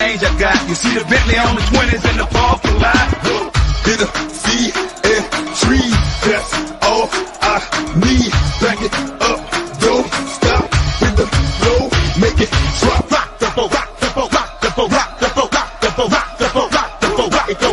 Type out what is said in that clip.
change I got. You see the Bentley on the 20s in the parking lot. Hit a feet and tree. That's all I need. Back it up, don't stop with the flow. Make it drop. Rock the boat, rock the boat, rock the boat, rock the boat, rock the boat, rock the boat, rock the boat, rock it, go.